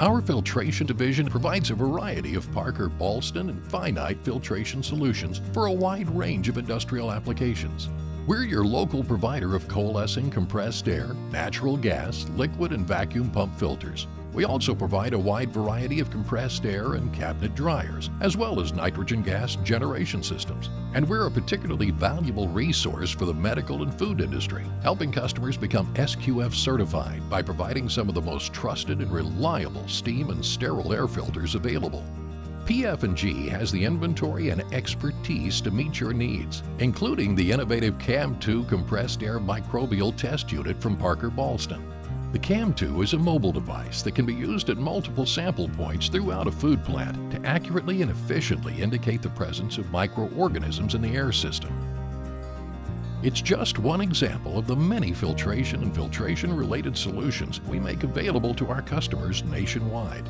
Our filtration division provides a variety of Parker Balston and finite filtration solutions for a wide range of industrial applications. We're your local provider of coalescing compressed air, natural gas, liquid, and vacuum pump filters. We also provide a wide variety of compressed air and cabinet dryers, as well as nitrogen gas generation systems. And we're a particularly valuable resource for the medical and food industry, helping customers become SQF certified by providing some of the most trusted and reliable steam and sterile air filters available. PF&G has the inventory and expertise to meet your needs, including the innovative CAM2 compressed air microbial test unit from Parker Balston. The CAM2 is a mobile device that can be used at multiple sample points throughout a food plant to accurately and efficiently indicate the presence of microorganisms in the air system. It's just one example of the many filtration and filtration related solutions we make available to our customers nationwide.